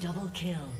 Double kill.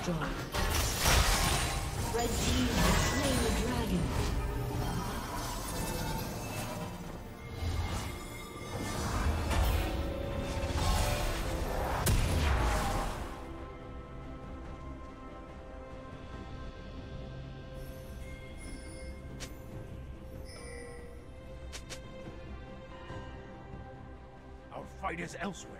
Destroyed. Red team has slain the dragon. Our fight is elsewhere.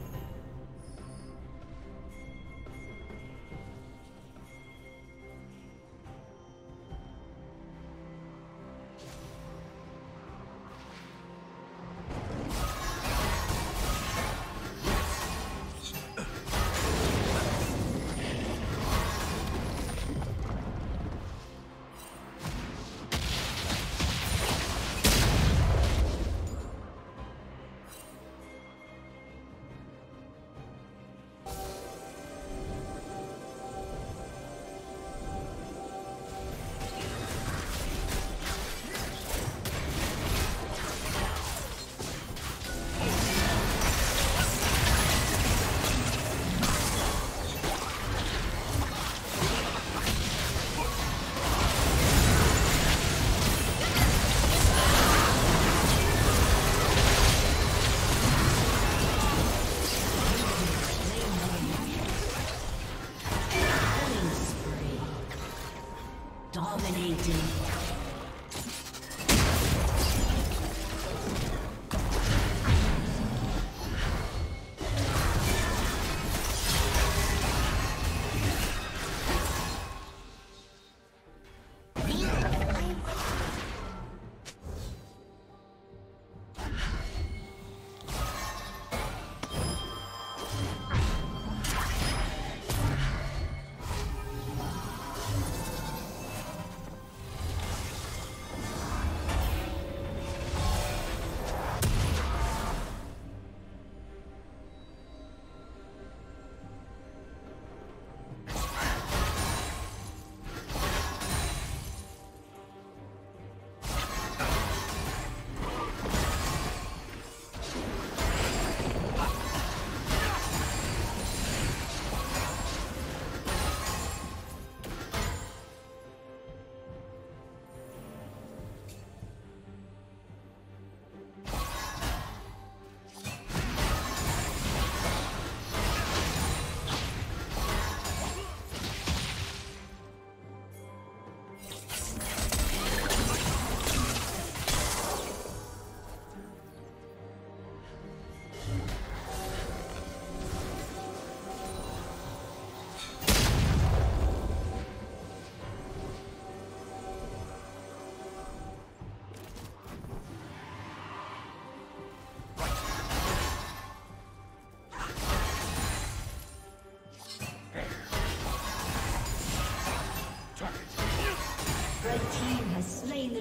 Dominating.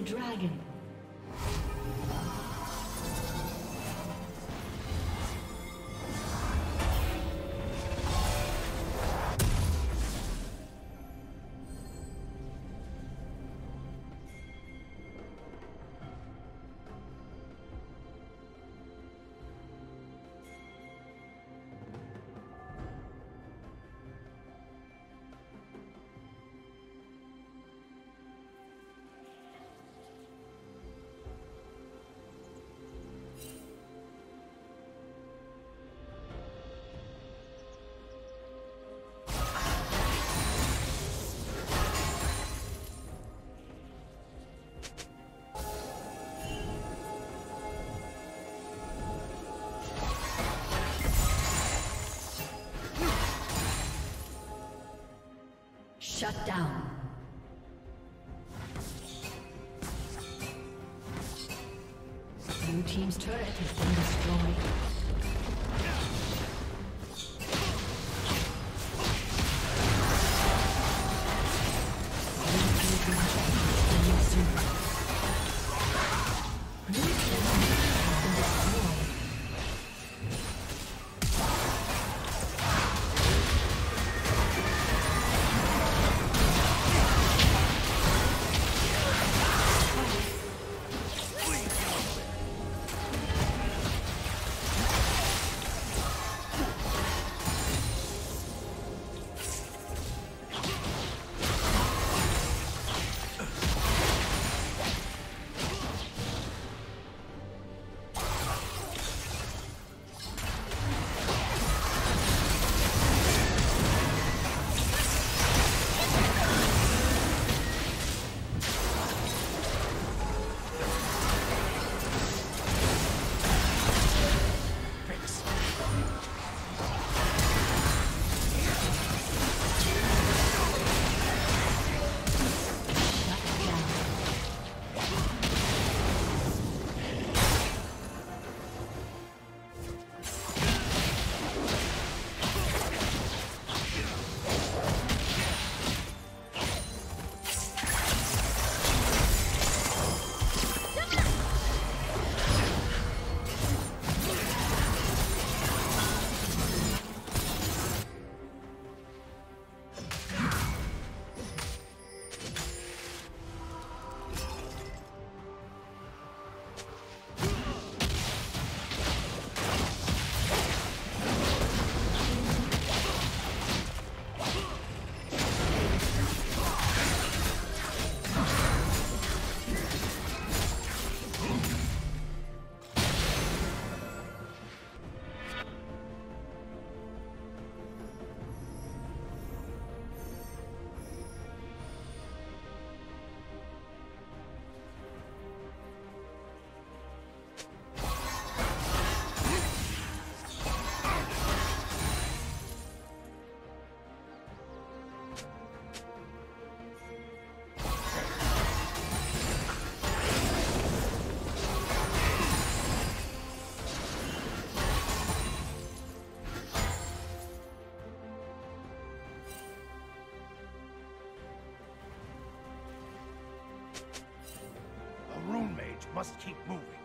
The dragon. Shut down. must keep moving.